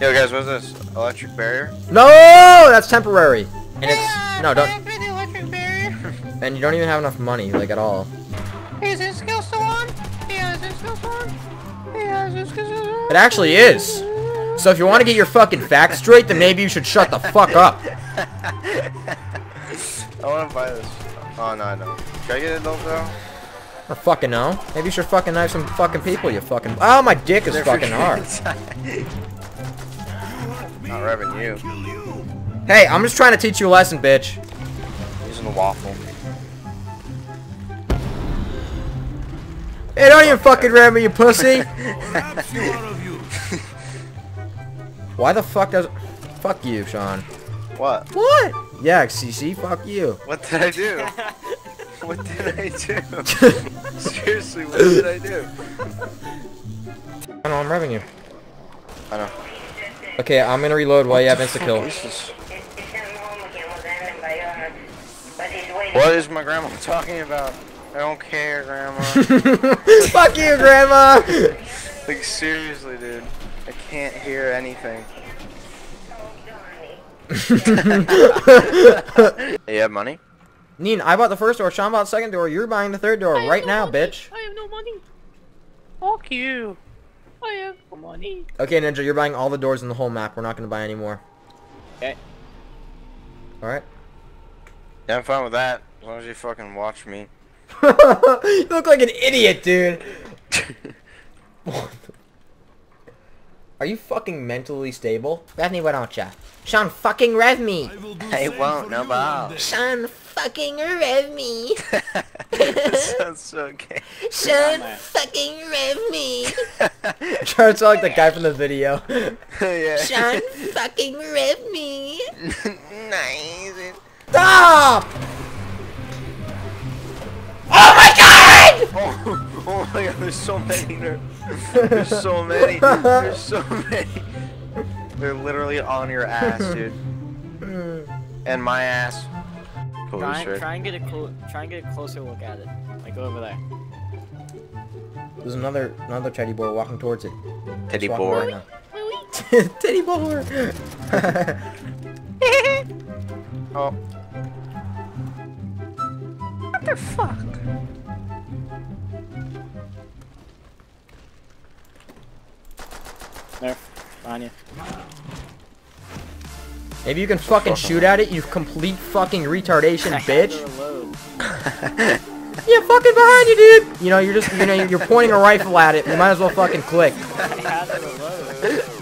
Yo, guys, what's this? Electric barrier? No, that's temporary. And it's no, don't. For the electric barrier. And you don't even have enough money, like at all. Is this skill still on? Yeah, is this skill still on? Yeah, is this skill still on? It actually is. So if you want to get your fucking facts straight, then maybe you should shut the fuck up. I want to buy this. Oh, no, I don't. Should I get it though? though? I fucking know. Maybe you should fucking knife some fucking people, you fucking. Oh, my dick is They're fucking hard. inside. Not revving you. Hey, I'm just trying to teach you a lesson, bitch. Using the waffle. Hey, don't even fucking ram me, you pussy. Why the fuck does? Fuck you, Shawn. What? What? Yeah, CC, fuck you. What did I do? what did I do? Seriously, what did I do? I know I'm revving you. I know. Okay, I'm gonna reload while you have insta kill. What is my grandma talking about? I don't care, grandma. fuck you, grandma. like, seriously, dude. I can't hear anything. you have money? Neen, I bought the first door. Shawn bought the second door. You're buying the third door I right no now, money. bitch. I have no money. Fuck you. I have money. Okay, Ninja, you're buying all the doors in the whole map. We're not gonna buy any more. Okay. All right. Yeah, I'm fine with that. As long as you fucking watch me. you look like an idiot, dude. Are you fucking mentally stable? Rev me, why don't ya? Shawn, fucking rev me. I won't, no bow. Shawn, fucking rev me. that sounds so gay. Shawn, fucking rev me. Trying to sound like the guy from the video. yeah. Shawn, fucking rev me. nice. Stop! Oh my god! Oh, oh my god, there's so many. There's so many. There's so many. They're literally on your ass, dude. And my ass. Try, try and get a clo try and get a closer look at it. Like go over there. There's another another teddy bear walking towards it. Teddy Just walking boar. teddy boar. Oh. What the fuck? There. On you. Maybe you can fucking shoot at it, you complete fucking retardation, bitch. Yeah, fucking behind you, dude. You know, you're just, you know, you're pointing a rifle at it. You might as well fucking click.